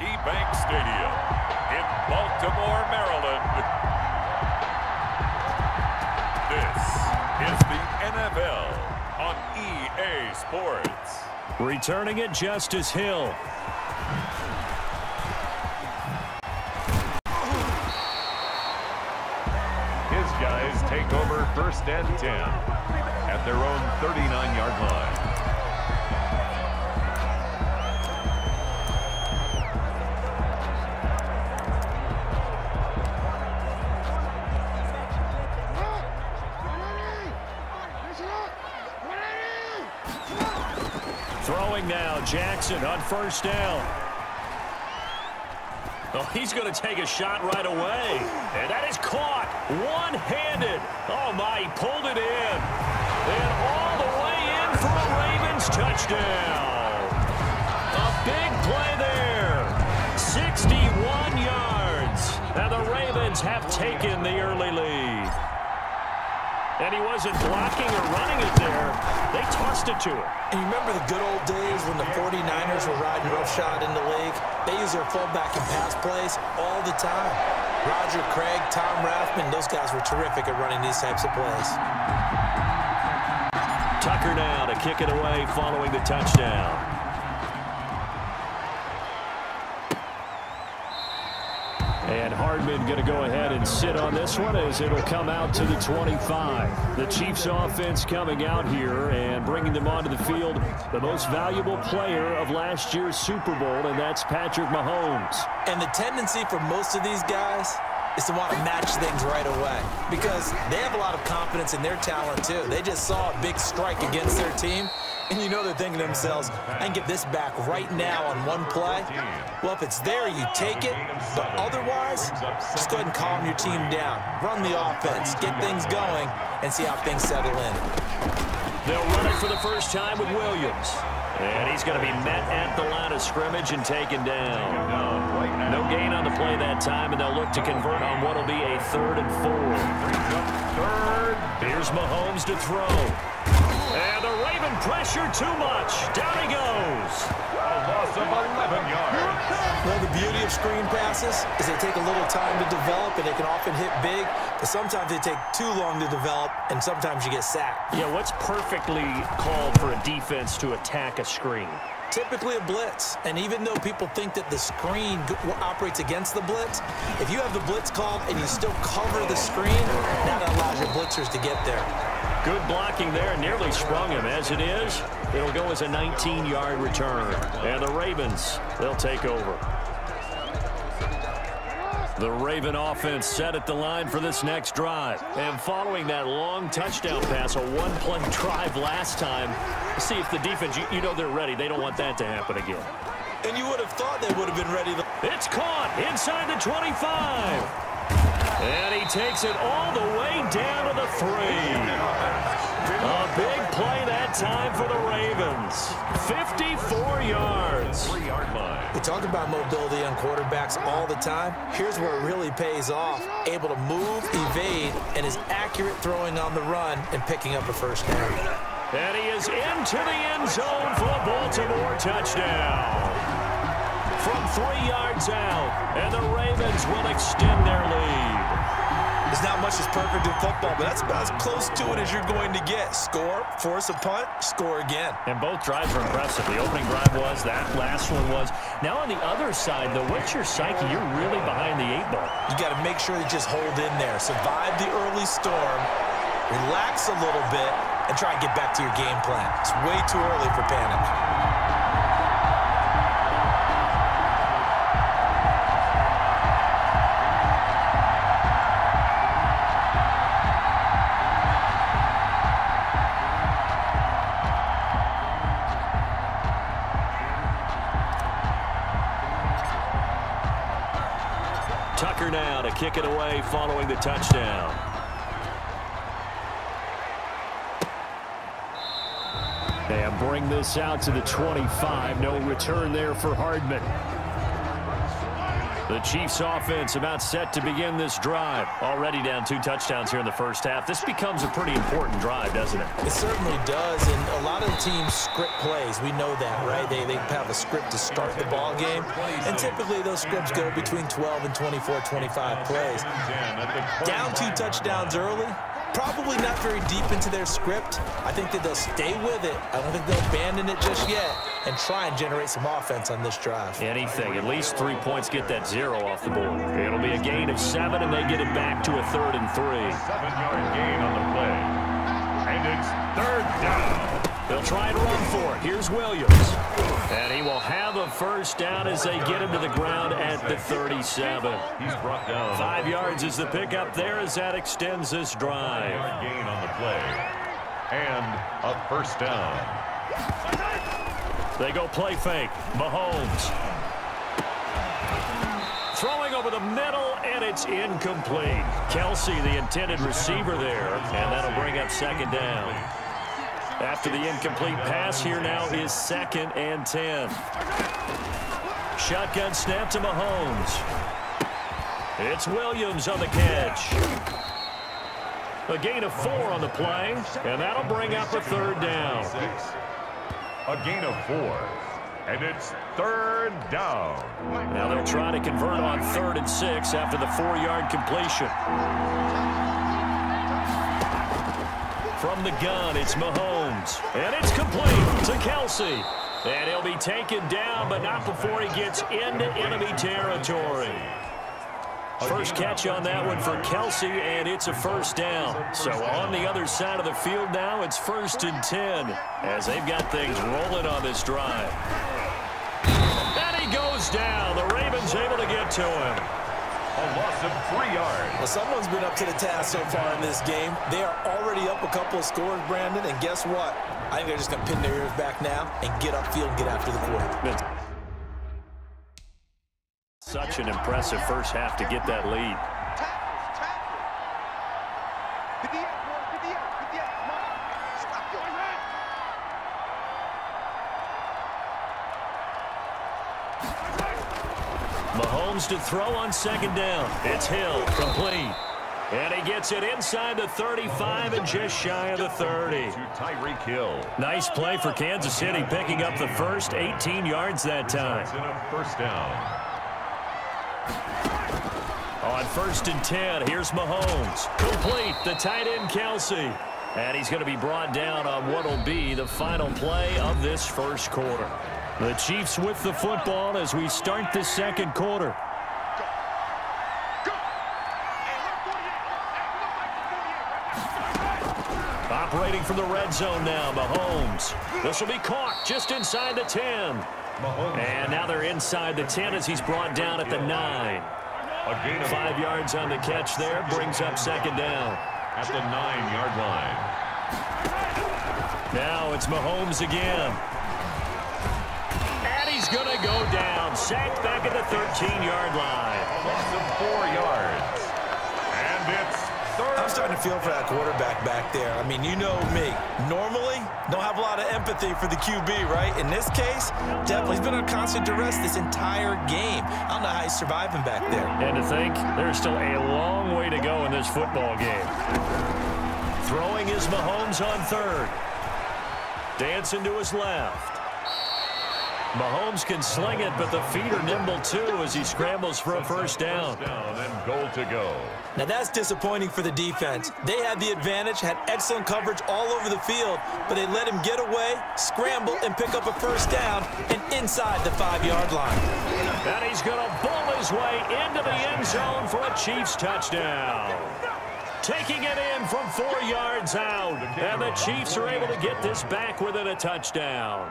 Bank Stadium in Baltimore, Maryland. This is the NFL on EA Sports. Returning it, Justice Hill. His guys take over first and 10 at their own 39-yard line. Throwing now, Jackson on first down. Oh, he's going to take a shot right away. And that is caught one-handed. Oh, my, he pulled it in. And all the way in for a Ravens touchdown. A big play there. 61 yards. And the Ravens have taken the early lead. And he wasn't blocking or running it there. They tossed it to him. And you remember the good old days when the 49ers were riding roughshod in the league? They use their fullback in pass plays all the time. Roger Craig, Tom Rathman, those guys were terrific at running these types of plays. Tucker now to kick it away following the touchdown. And Hardman going to go ahead and sit on this one as it'll come out to the 25. The Chiefs offense coming out here and bringing them onto the field. The most valuable player of last year's Super Bowl, and that's Patrick Mahomes. And the tendency for most of these guys is to want to match things right away because they have a lot of confidence in their talent too. They just saw a big strike against their team and you know they're thinking to themselves, I can get this back right now on one play. Well, if it's there, you take it. But otherwise, just go ahead and calm your team down. Run the offense, get things going, and see how things settle in. They'll run it for the first time with Williams. And he's going to be met at the line of scrimmage and taken down. No gain on the play that time, and they'll look to convert on what will be a third and four. Third. Here's Mahomes to throw. And Pressure too much. Down he goes. A loss of 11 yards. Well, the beauty of screen passes is they take a little time to develop, and they can often hit big, but sometimes they take too long to develop, and sometimes you get sacked. Yeah, what's perfectly called for a defense to attack a screen? typically a blitz. And even though people think that the screen operates against the blitz, if you have the blitz called and you still cover the screen, that allows your blitzers to get there. Good blocking there, nearly sprung him. As it is, it'll go as a 19-yard return. And the Ravens, they'll take over. The Raven offense set at the line for this next drive. And following that long touchdown pass, a one-play drive last time, see if the defense, you, you know they're ready. They don't want that to happen again. And you would have thought they would have been ready. It's caught inside the 25. And he takes it all the way down to the three. A big play that time for the Ravens. 54 yards. We talk about mobility on quarterbacks all the time. Here's where it really pays off. Able to move, evade, and is accurate throwing on the run and picking up a first down. And he is into the end zone for a Baltimore touchdown. From three yards out, and the Ravens will extend their lead. There's not much as perfect in football, but that's about as close to it as you're going to get. Score, force a punt, score again. And both drives were impressive. The opening drive was, that last one was. Now on the other side, though, what's your psyche? You're really behind the eight ball. You got to make sure you just hold in there. Survive the early storm, relax a little bit, and try and get back to your game plan. It's way too early for panic. Kick it away following the touchdown. And bring this out to the 25. No return there for Hardman. The Chiefs offense about set to begin this drive. Already down two touchdowns here in the first half. This becomes a pretty important drive, doesn't it? It certainly does, and a lot of the teams script plays. We know that, right? They, they have a script to start the ball game, and typically those scripts go between 12 and 24, 25 plays. Down two touchdowns early, probably not very deep into their script. I think that they'll stay with it. I don't think they'll abandon it just yet and try and generate some offense on this drive. Anything. At least three points get that zero off the board. It'll be a gain of seven, and they get it back to a third and three. Seven-yard gain on the play. And it's third down. They'll try and run for it. Here's Williams. And he will have a first down as they get him to the ground at the 37. He's brought down. Five yards is the pickup there as that extends this drive. Gain on the play. And a first down. They go play fake. Mahomes. Throwing over the middle, and it's incomplete. Kelce, the intended receiver there, and that'll bring up second down. After the incomplete pass, here now is second and 10. Shotgun snap to Mahomes. It's Williams on the catch. A gain of four on the play, and that'll bring up a third down. A gain of four. And it's third down. Now they'll try to convert on third and six after the four-yard completion. From the gun, it's Mahomes. And it's complete to Kelce. And he'll be taken down, but not before he gets into enemy territory. First catch on that one for Kelce, and it's a first down. So on the other side of the field now, it's first and 10 as they've got things rolling on this drive. And he goes down. The Ravens able to get to him. A loss of three yards. Well, someone's been up to the task so far in this game. They are already up a couple of scores, Brandon, and guess what? I think they're just going to pin their ears back now and get upfield and get after the quarterback. Such an impressive first half to get that lead. Mahomes to throw on second down. It's Hill, complete. And he gets it inside the 35 and just shy of the 30. To Tyreek Hill. Nice play for Kansas City, picking up the first 18 yards that time. It's in a first down. On first and 10, here's Mahomes. Complete, the tight end Kelce. And he's going to be brought down on what will be the final play of this first quarter. The Chiefs with the football as we start the second quarter. Operating from the red zone now, Mahomes. This will be caught just inside the 10. And now they're inside the 10 as he's brought down at the 9. Five yards on the catch there brings up second down. At the nine-yard line. Now it's Mahomes again. And he's going to go down. Sacked back at the 13-yard line. Four yards. To feel for that quarterback back there. I mean, you know me. Normally, don't have a lot of empathy for the QB, right? In this case, definitely. He's been on constant duress this entire game. I don't know how he's surviving back there. And to think there's still a long way to go in this football game. Throwing is Mahomes on third. Dancing to his left. Mahomes can sling it, but the feet are nimble too as he scrambles for a first down. Down and goal to go. Now that's disappointing for the defense. They had the advantage, had excellent coverage all over the field, but they let him get away, scramble, and pick up a first down and inside the five-yard line. And he's going to bull his way into the end zone for a Chiefs touchdown. Taking it in from four yards out. And the Chiefs are able to get this back within a touchdown.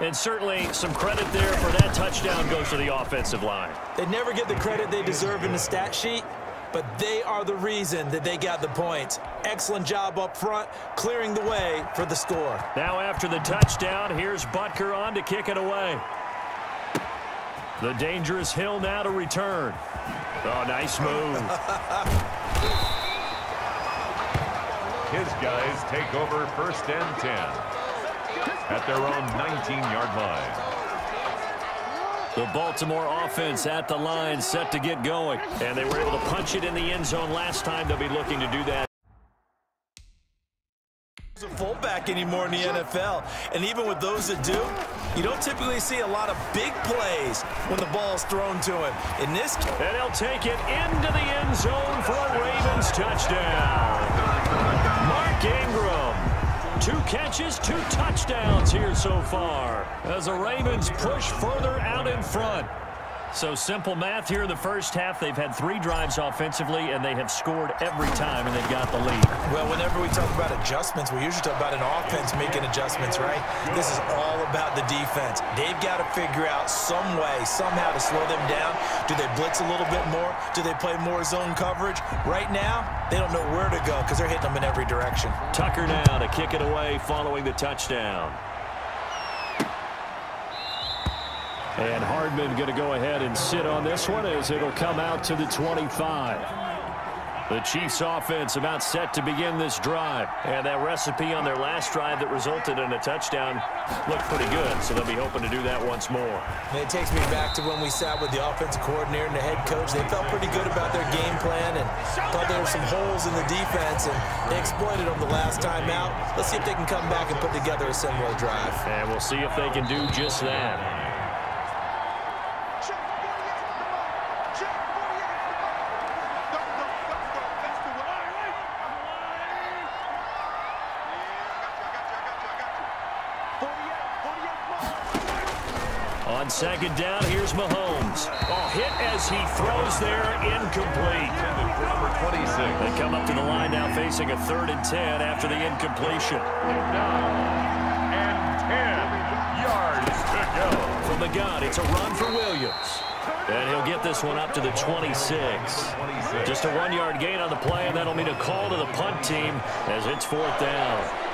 And certainly some credit there for that touchdown goes to the offensive line. They never get the credit they deserve in the stat sheet, but they are the reason that they got the points. Excellent job up front, clearing the way for the score. Now after the touchdown, here's Butker on to kick it away. The dangerous Hill now to return. Oh, nice move. His guys take over first and 10 at their own 19-yard line. The Baltimore offense at the line set to get going. And they were able to punch it in the end zone last time. They'll be looking to do that. a fullback anymore in the NFL. And even with those that do, you don't typically see a lot of big plays when the ball's thrown to him. In this And he'll take it into the end zone for a Ravens touchdown. Two catches, two touchdowns here so far as the Ravens push further out in front. So simple math here in the first half. They've had three drives offensively, and they have scored every time, and they've got the lead. Well, whenever we talk about adjustments, we usually talk about an offense making adjustments, right? This is all about the defense. They've got to figure out some way, somehow to slow them down. Do they blitz a little bit more? Do they play more zone coverage? Right now, they don't know where to go because they're hitting them in every direction. Tucker now to kick it away following the touchdown. And Hardman going to go ahead and sit on this one as it'll come out to the 25. The Chiefs offense about set to begin this drive. And that recipe on their last drive that resulted in a touchdown looked pretty good, so they'll be hoping to do that once more. It takes me back to when we sat with the offensive coordinator and the head coach. They felt pretty good about their game plan and thought there were some holes in the defense, and they exploited them the last time out. Let's see if they can come back and put together a similar drive. And we'll see if they can do just that. Second down, here's Mahomes. Oh, hit as he throws there, incomplete. Number 26. They come up to the line now facing a third and 10 after the incompletion. And 10 yards to go. From the gun, it's a run for Williams. And he'll get this one up to the 26. Just a one-yard gain on the play, and that'll mean a call to the punt team as it's fourth down.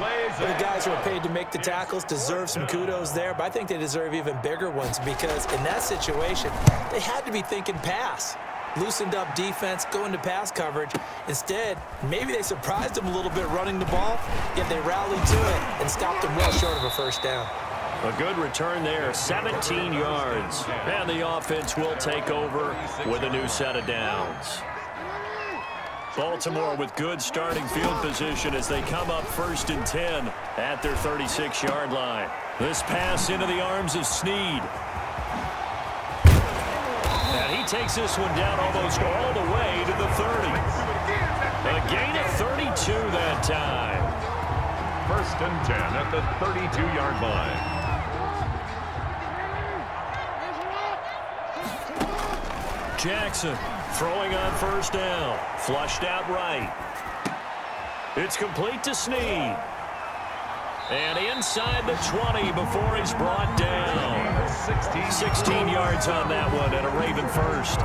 The guys who are paid to make the tackles deserve some kudos there, but I think they deserve even bigger ones because in that situation, they had to be thinking pass. Loosened up defense, going to pass coverage. Instead, maybe they surprised them a little bit running the ball, yet they rallied to it and stopped them well short of a first down. A good return there, 17 yards. And the offense will take over with a new set of downs. Baltimore with good starting field position as they come up first and 10 at their 36-yard line. This pass into the arms of Snead. And he takes this one down almost all the way to the 30. A gain of 32 that time. First and 10 at the 32-yard line. Jackson throwing on first down. Flushed out right. It's complete to Snead. And inside the 20 before he's brought down. 16 yards on that one and a Raven first.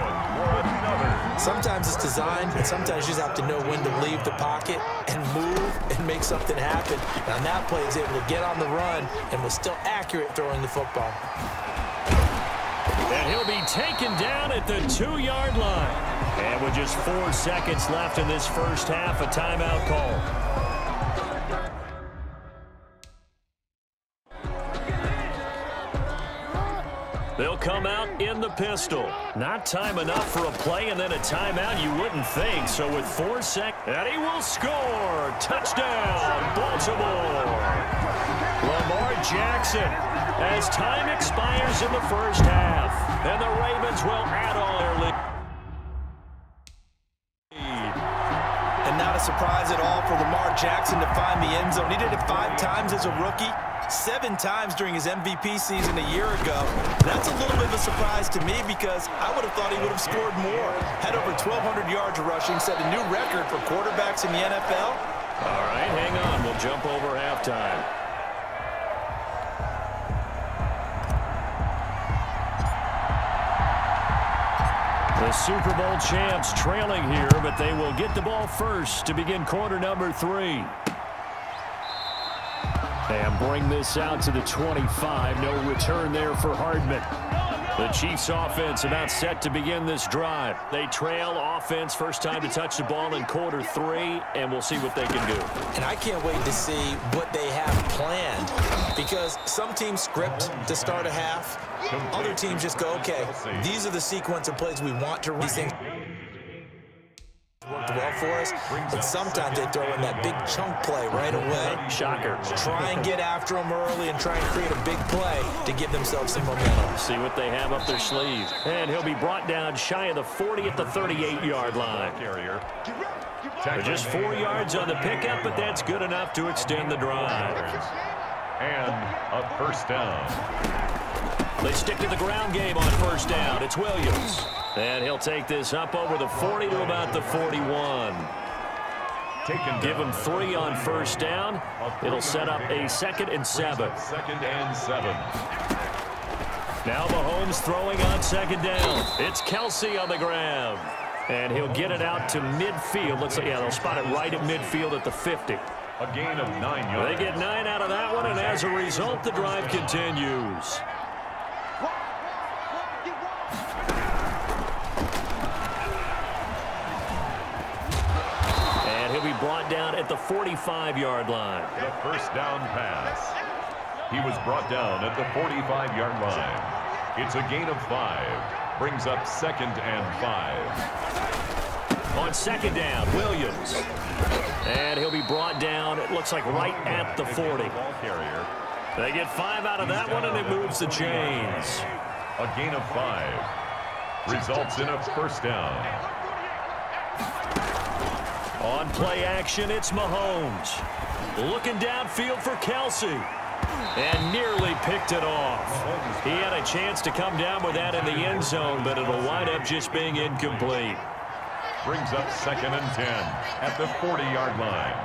Sometimes it's designed, and sometimes you just have to know when to leave the pocket and move and make something happen. And on that play, he's able to get on the run and was still accurate throwing the football. And he'll be taken down at the two-yard line. And with just four seconds left in this first half, a timeout call. Pistol. Not time enough for a play and then a timeout, you wouldn't think. So with four seconds, and he will score. Touchdown, Baltimore. Lamar Jackson as time expires in the first half. And the Ravens will add on their lead. And not a surprise at all for Lamar Jackson to find the end zone. He did it five times as a rookie, seven times during his MVP season a year ago. That's a little bit of a surprise to me because I would have thought he would have scored more. Had over 1,200 yards rushing, set a new record for quarterbacks in the NFL. All right, hang on. We'll jump over halftime. The Super Bowl champs trailing here, but they will get the ball first to begin quarter number three. And bring this out to the 25. No return there for Hardman. The Chiefs offense about set to begin this drive. They trail offense first time to touch the ball in quarter three, and we'll see what they can do. And I can't wait to see what they have planned because some teams script to start a half. Other teams just go, okay, these are the sequence of plays we want to run. These things worked well for us, but sometimes they throw in that big chunk play right away. Shocker. Try and get after them early and try and create a big play to give themselves some momentum. See what they have up their sleeve. And he'll be brought down shy of the 40 at the 38-yard line. Carrier. Just four yards on the pickup, but that's good enough to extend the drive. And a first down. They stick to the ground game on first down. It's Williams. And he'll take this up over the 40 to about the 41. Taken Give him three on first down. It'll set up a second and seven. Second and seven. Now Mahomes throwing on second down. It's Kelce on the ground. And he'll get it out to midfield. Looks like, yeah, they'll spot it right at midfield at the 50. A gain of nine yards. They get nine out of that one, and as a result, the drive continues. Brought down at the 45-yard line. The first down pass. He was brought down at the 45-yard line. It's a gain of five. Brings up second and five. On second down, Williams. And he'll be brought down, it looks like right at the 40. They get five out of that one, and it moves the chains. A gain of five. Results in a first down. On play action, it's Mahomes. Looking downfield for Kelce. And nearly picked it off. He had a chance to come down with that in the end zone, but it'll wind up just being incomplete. Brings up second and 10 at the 40-yard line.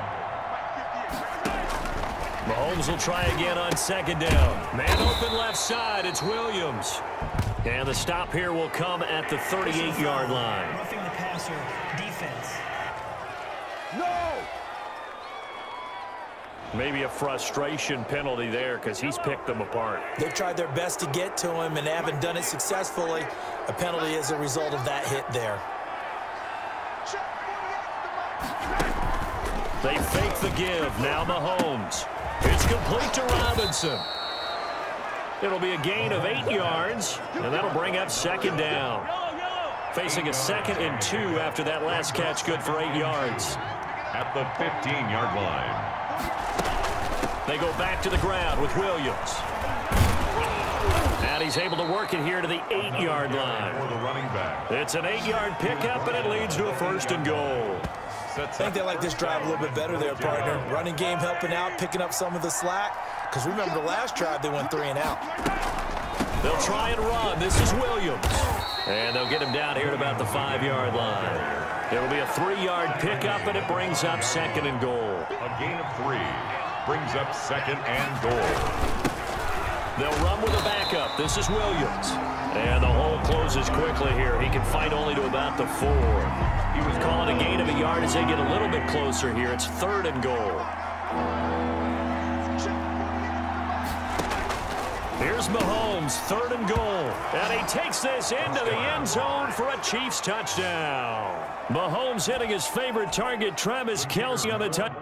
Mahomes will try again on second down. Man open left side, it's Williams. And the stop here will come at the 38-yard line. Maybe a frustration penalty there because he's picked them apart. They've tried their best to get to him and haven't done it successfully. A penalty as a result of that hit there. They fake the give. Now Mahomes. It's complete to Robinson. It'll be a gain of eight yards, and that'll bring up second down. Facing a second and two after that last catch, good for eight yards. At the 15-yard line. They go back to the ground with Williams. And he's able to work it here to the eight-yard line. For the running back. It's an eight-yard pickup, and it leads to a first and goal. I think they like this drive a little bit better there, partner. Running game helping out, picking up some of the slack. Because remember the last drive, they went three and out. They'll try and run. This is Williams. And they'll get him down here at about the five-yard line. It'll be a three-yard pickup, and it brings up second and goal. A gain of three. Brings up second and goal. They'll run with a backup. This is Williams. And the hole closes quickly here. He can fight only to about the four. He was calling a gain of a yard as they get a little bit closer here. It's third and goal. Here's Mahomes, third and goal. And he takes this into the end zone for a Chiefs touchdown. Mahomes hitting his favorite target, Travis Kelce, on the touchdown.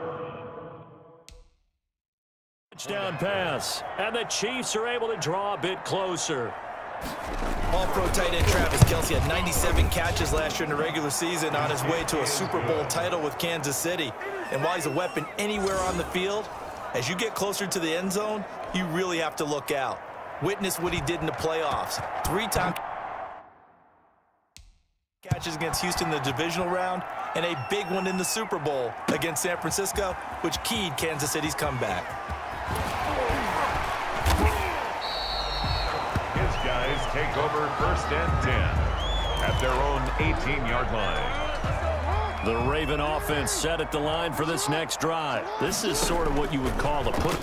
Touchdown pass. And the Chiefs are able to draw a bit closer. All-pro tight end Travis Kelce had 97 catches last year in the regular season on his way to a Super Bowl title with Kansas City. And while he's a weapon anywhere on the field, as you get closer to the end zone, you really have to look out. Witness what he did in the playoffs. Three-time catches against Houston in the divisional round, and a big one in the Super Bowl against San Francisco, which keyed Kansas City's comeback. His guys take over first and 10 at their own 18-yard line. The Raven offense set at the line for this next drive. This is sort of what you would call a put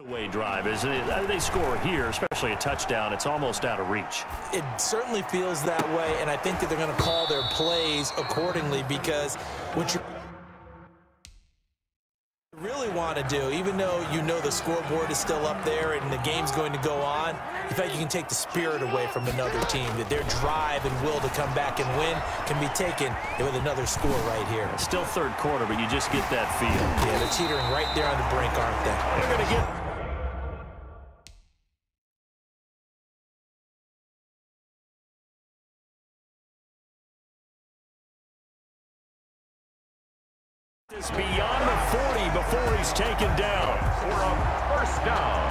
away drive. Is it? They score here, especially a touchdown. It's almost out of reach. It certainly feels that way, and I think that they're going to call their plays accordingly because what you're really want to do, even though you know the scoreboard is still up there and the game's going to go on, in fact, you can take the spirit away from another team, that their drive and will to come back and win can be taken with another score right here. Still third quarter, but you just get that feel. Yeah, they're teetering right there on the brink, aren't they? They're going to get he's taken down. For a first down.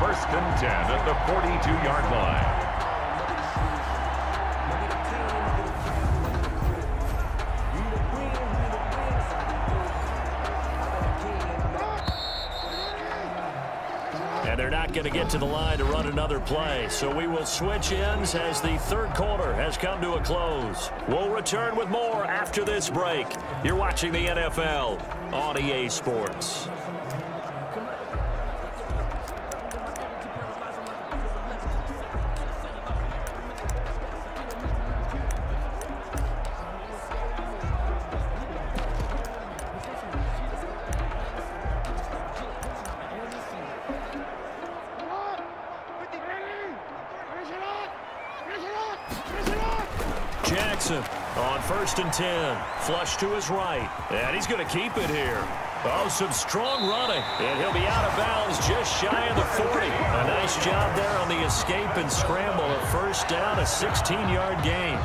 First and 10 at the 42-yard line. And they're not going to get to the line to run another play. So we will switch ends as the third quarter has come to a close. We'll return with more after this break. You're watching the NFL on EA Sports. Jackson on first and 10. Flush to his right. And he's going to keep it here. Oh, some strong running. And he'll be out of bounds just shy of the 40. A nice job there on the escape and scramble. A first down, a 16-yard gain.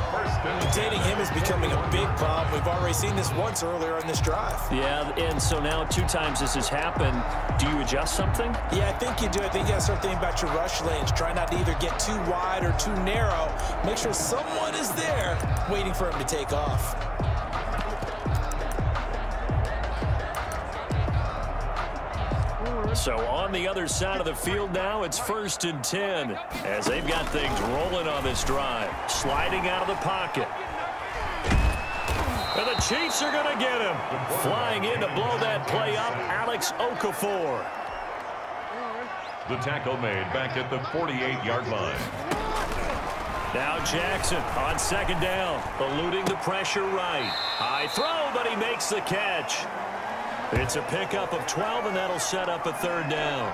Containing him is becoming a big problem. We've already seen this once earlier on this drive. Yeah, and so now two times this has happened. Do you adjust something? Yeah, I think you do. I think you got to start thinking about your rush lanes. Try not to either get too wide or too narrow. Make sure someone is there waiting for him to take off. So on the other side of the field now, it's first and 10 as they've got things rolling on this drive. Sliding out of the pocket. And the Chiefs are going to get him. Flying in to blow that play up, Alex Okafor. The tackle made back at the 48-yard line. Now Jackson on second down, eluding the pressure right. High throw, but he makes the catch. It's a pickup of 12, and that'll set up a third down.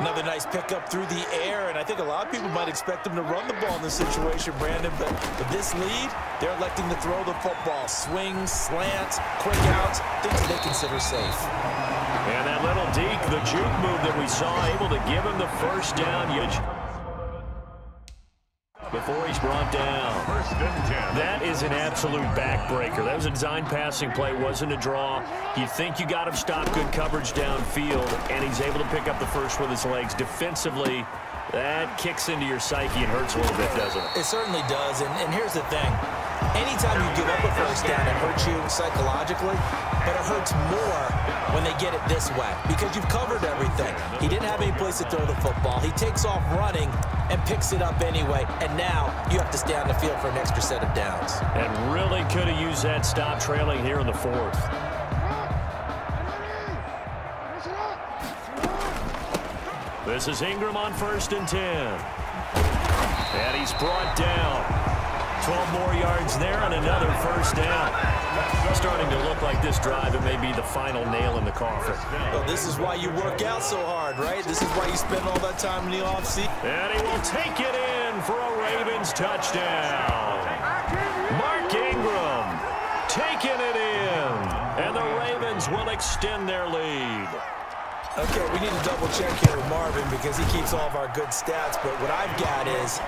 Another nice pickup through the air, and I think a lot of people might expect them to run the ball in this situation, Brandon, but with this lead, they're electing to throw the football. Swings, slants, quick outs, things they consider safe. And that little deke, the juke move that we saw, able to give him the first down. Before he's brought down. First and 10. That is an absolute backbreaker. That was a design passing play, wasn't a draw. You think you got him stopped, good coverage downfield, and he's able to pick up the first with his legs. Defensively, that kicks into your psyche and hurts a little bit, doesn't it? It certainly does, and, and here's the thing. Anytime you give up a first down, it hurts you psychologically, but it hurts more when they get it this way because you've covered everything. He didn't have any place to throw the football. He takes off running and picks it up anyway, and now you have to stay on the field for an extra set of downs. And really could have used that stop trailing here in the fourth. This is Ingram on first and 10. And he's brought down. 12 more yards there and another first down. Starting to look like this drive, it may be the final nail in the coffin. Well, this is why you work out so hard, right? This is why you spend all that time in the offseason. And he will take it in for a Ravens touchdown. Mark Ingram taking it in. And the Ravens will extend their lead. Okay, we need to double check here with Marvin because he keeps all of our good stats, but what I've got is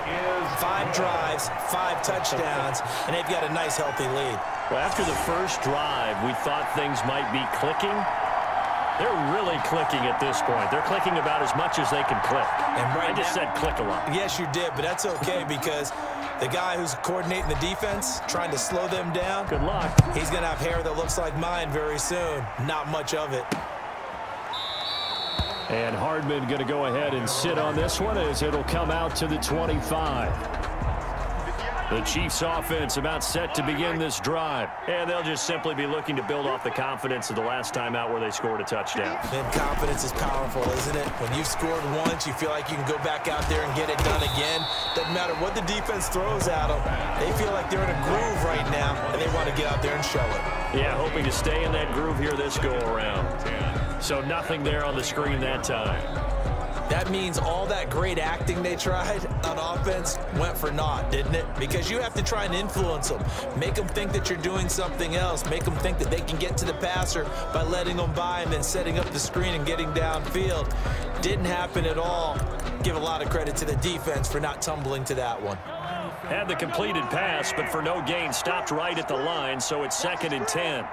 five drives, five touchdowns, and they've got a nice, healthy lead. Well, after the first drive, we thought things might be clicking. They're really clicking at this point. They're clicking about as much as they can click. And right I just now- said click a lot. Yes, you did, but that's okay because the guy who's coordinating the defense, trying to slow them down, Good luck. he's going to have hair that looks like mine very soon. Not much of it. And Hardman going to go ahead and sit on this one as it'll come out to the 25. The Chiefs offense about set to begin this drive. And they'll just simply be looking to build off the confidence of the last time out where they scored a touchdown. And confidence is powerful, isn't it? When you've scored once, you feel like you can go back out there and get it done again. Doesn't matter what the defense throws at them. They feel like they're in a groove right now, and they want to get out there and show it. Yeah, hoping to stay in that groove here this go-around. So nothing there on the screen that time. That means all that great acting they tried on offense went for naught, didn't it? Because you have to try and influence them. Make them think that you're doing something else. Make them think that they can get to the passer by letting them by and then setting up the screen and getting downfield. Didn't happen at all. Give a lot of credit to the defense for not tumbling to that one. Had the completed pass, but for no gain, stopped right at the line, so it's second and 10.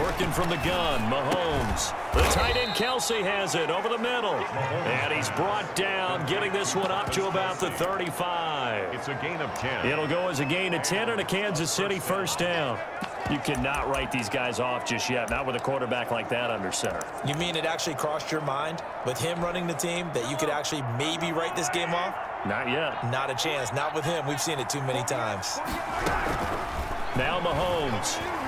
Working from the gun, Mahomes. The tight end Kelce has it over the middle. And he's brought down, getting this one up to about the 35. It's a gain of 10. It'll go as a gain of 10 and a Kansas City first down. You cannot write these guys off just yet, not with a quarterback like that under center. You mean it actually crossed your mind with him running the team that you could actually maybe write this game off? Not yet. Not a chance. Not with him. We've seen it too many times. Now Mahomes.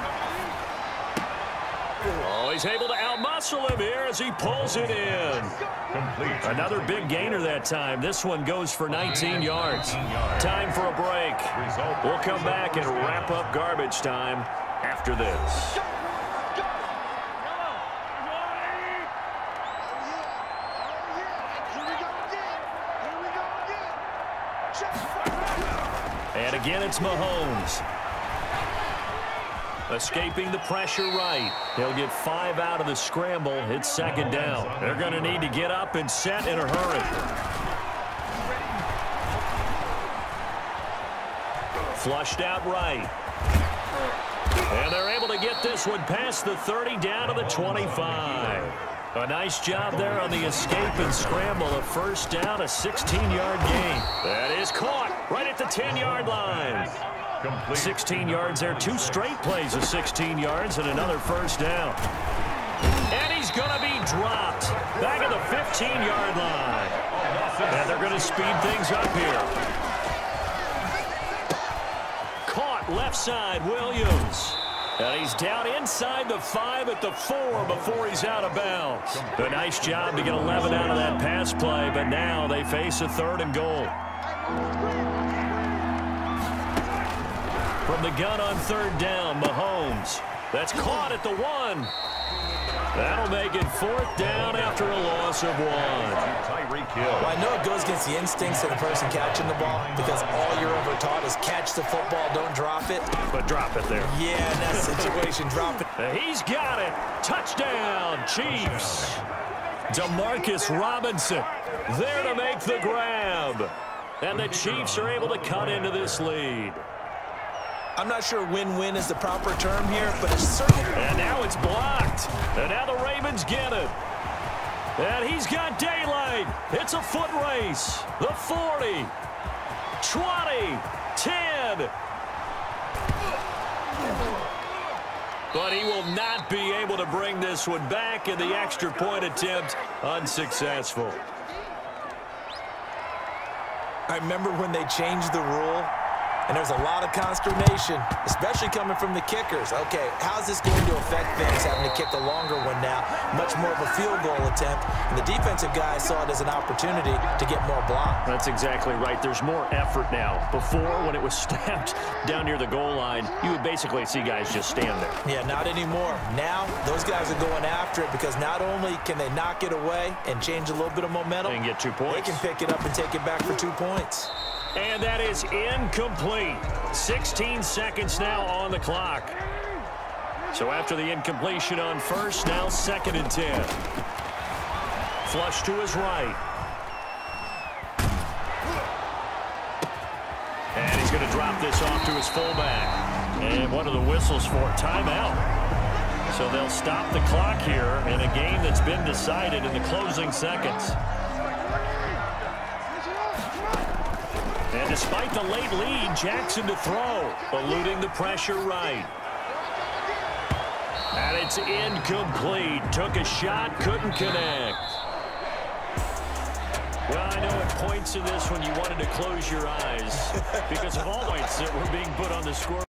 Oh, he's able to outmuscle him here as he pulls it in. Complete. Another big gainer that time. This one goes for 19 yards. Time for a break. We'll come back and wrap up garbage time after this. And again, it's Mahomes. Escaping the pressure right. He'll get five out of the scramble. It's second down. They're going to need to get up and set in a hurry. Flushed out right. And they're able to get this one past the 30 down to the 25. A nice job there on the escape and scramble. A first down, a 16-yard gain. That is caught right at the 10-yard line. Complete. 16 yards there. Two straight plays of 16 yards and another first down. And he's going to be dropped back at the 15-yard line. And they're going to speed things up here. Caught left side, Williams. And he's down inside the five at the four before he's out of bounds. A nice job to get 11 out of that pass play, but now they face a third and goal. From the gun on third down, Mahomes. That's caught at the one. That'll make it fourth down after a loss of one. Tyreek Hill. Well, I know it goes against the instincts of the person catching the ball because all you're ever taught is catch the football, don't drop it. But drop it there. Yeah, in that situation, drop it. He's got it. Touchdown, Chiefs. Demarcus Robinson there to make the grab. And the Chiefs are able to cut into this lead. I'm not sure win-win is the proper term here, but it's certainly... And now it's blocked. And now the Ravens get it. And he's got daylight. It's a foot race. The 40, 20, 10. But he will not be able to bring this one back, and the extra point attempt unsuccessful. I remember when they changed the rule and there's a lot of consternation, especially coming from the kickers. Okay, how's this going to affect things having to kick a longer one now? Much more of a field goal attempt. And the defensive guys saw it as an opportunity to get more block. That's exactly right. There's more effort now. Before, when it was stamped down near the goal line, you would basically see guys just stand there. Yeah, not anymore. Now, those guys are going after it because not only can they knock it away and change a little bit of momentum, And get two points. they can pick it up and take it back for two points. And that is incomplete. 16 seconds now on the clock. So after the incompletion on first, now second and 10. Flush to his right. And he's going to drop this off to his fullback. And what are the whistles for? Timeout. So they'll stop the clock here in a game that's been decided in the closing seconds. And despite the late lead, Jackson to throw, eluding the pressure right. And it's incomplete. Took a shot, couldn't connect. Well, I know at points in this when you wanted to close your eyes because of all points that were being put on the score.